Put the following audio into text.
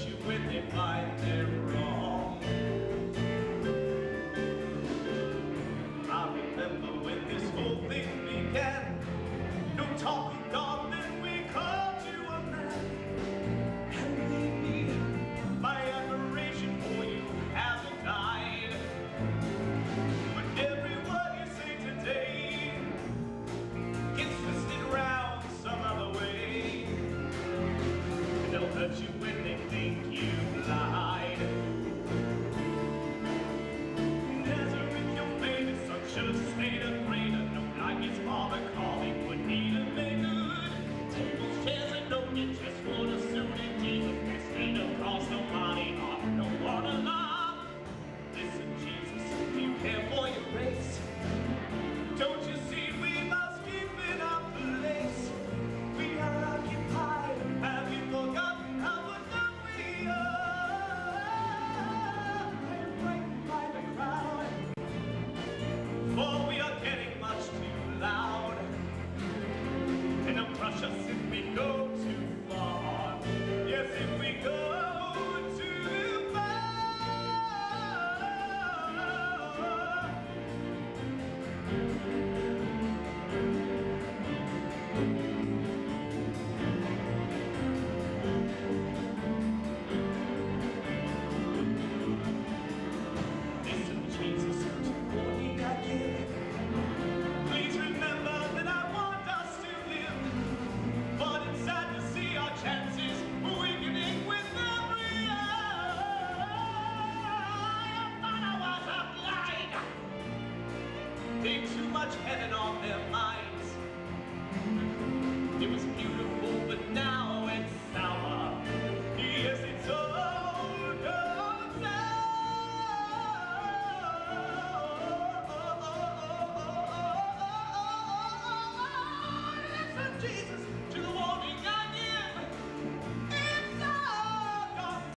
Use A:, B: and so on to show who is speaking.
A: you with they find their